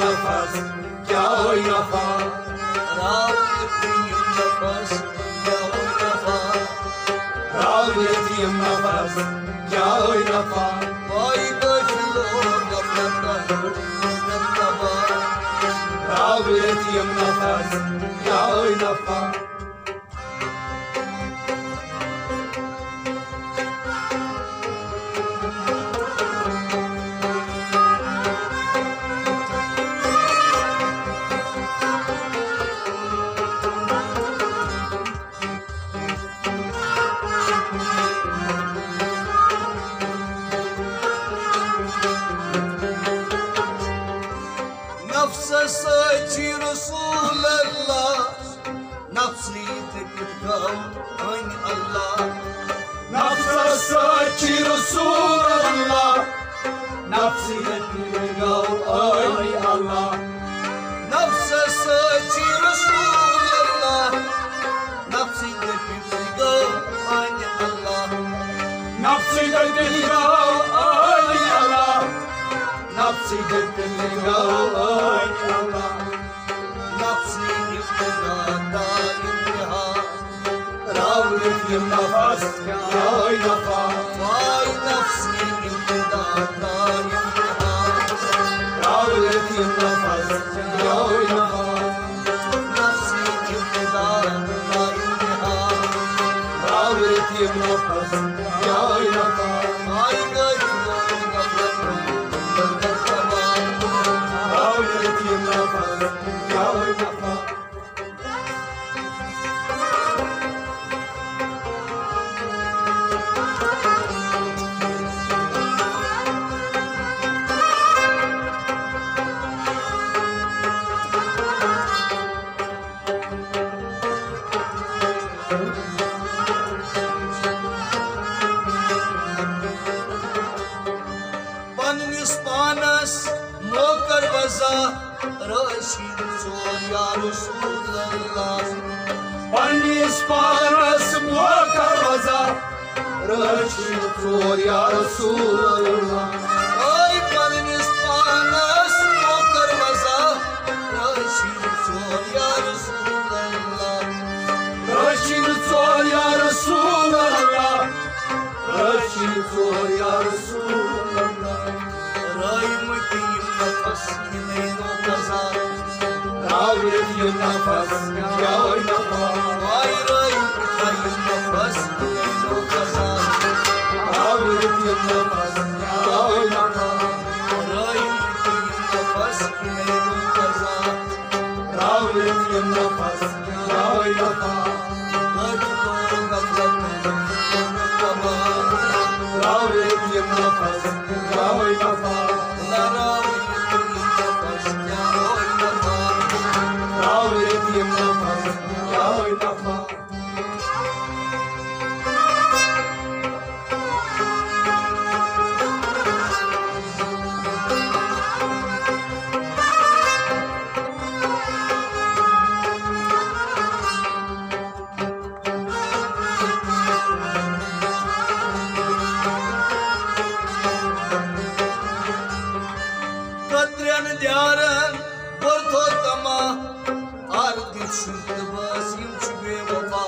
nefes ya yafa Rabbetim nefes ya yafa. Rabbetim nefes ya yafa. Vay başına gaflata nafas, kya ya yafa. ساجي رسول الله نفسي تكتب عن الله Nafsa saçı Resulallah Nafsi etmiyor nefes, ya nefes. Pannis panas mokar baza Raşid zor ya Resulallah Panis panas muakkar vaza Reşit zor ya Resulallah Ay pannis panas mokar baza Raşid zor ya Resulallah Reşit zor ya Resulallah Resulallah Rahmetim nefes yine kaza Ravretiyim nefes ya oy nafa Vay rahmetim nefes yine kaza Ravretiyim nefes ya oy nafa Rahmetim nefes yine kaza Ravretiyim nefes ya oy nafa Ravretiyim Kadren diyaren Bortotama Ardik şükrü basayım çübe baba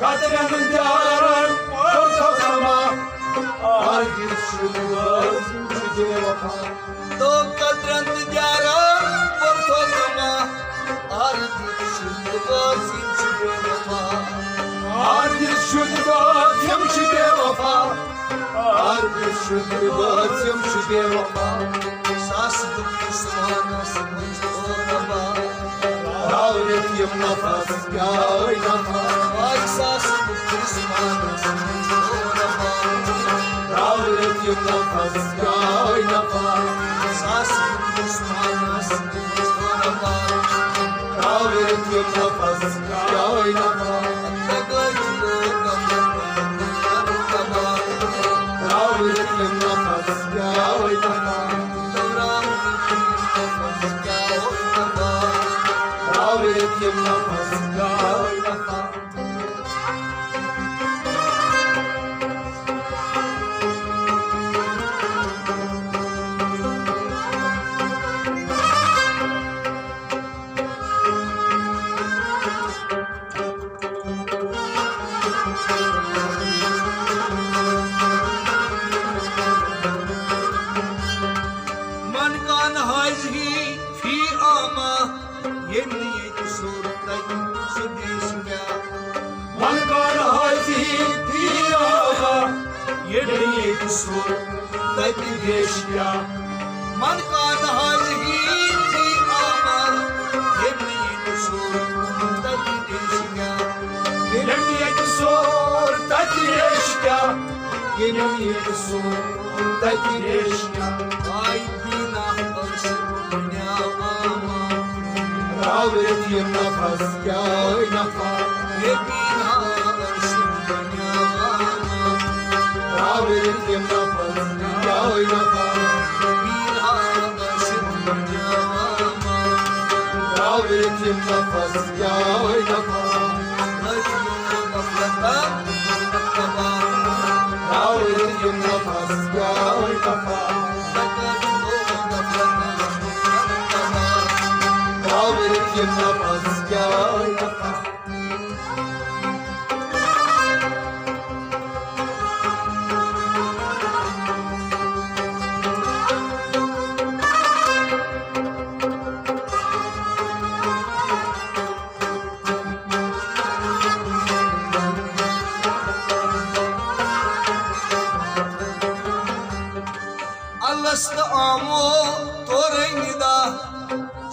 Kadrem diyarım ortakama Argir şükür yüce vafa To kadren diyaren Bortotama Ardik şükrü basayım çübe baba Argir şükür yüce vafa Argir şükür vafa Sas bu Müslümanı sıkmış oraba Ravretiyim nefes ya oy nafa Vay sas bu Müslümanı sıkmış oraba Ravretiyim nefes ya oy nafa Sas bu Müslümanı sıkmış oraba Ravretiyim nefes ya oy جمعیت صورتک سدیشیا من کار حاضی دیا جمعیت صورتک دیشیا من کار حاضی دیا جمعیت صورتک دیشیا جمعیت صورتک دیشیا جمعیت صورتک دیشیا öğretim nafas ya nafas Yemin ağırsın dünyama Ya öğretim nafas ya nafas Yemin ağırsın dünyama Ya öğretim nafas ya nafas. Ya öğretim nafas ya nafas. Rabbim us.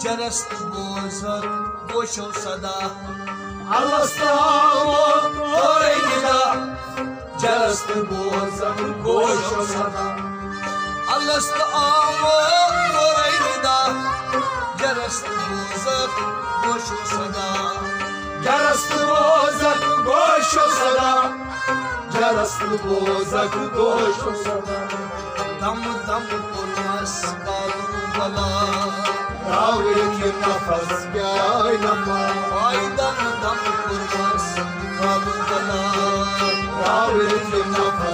Jarast bozar boşo sada Allah'stamo tore gida Just bozam goşo sada Alast amo tore nida Jarast bozar boşo sada Jarastı bozak goşo sada Jarastı bozak goşo sada Dam dam kurmaz kalu bala Ravet yem nafas yay nafas Ay dam dam kurmaz kalu bala Ravet yem nafas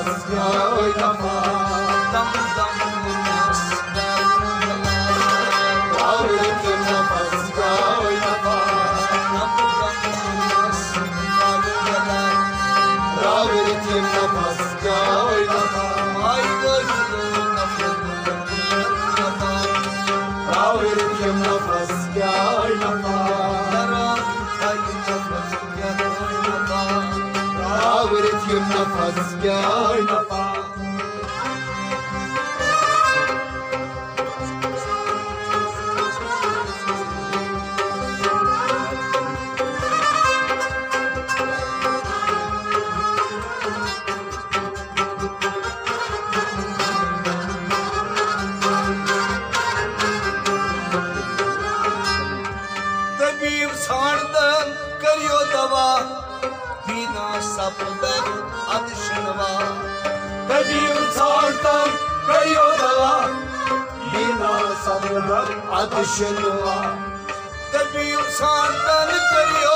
Ravet yem nafas yay nafas kapıdan alışınma Dediğim sağırtan periyodalar Yine sanırım adışınma Dediğim sağırtan periyodalar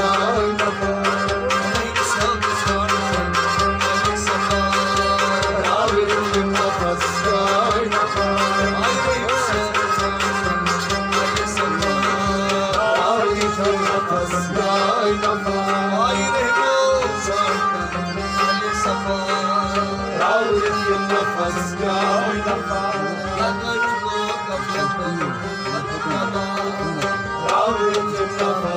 yar nefes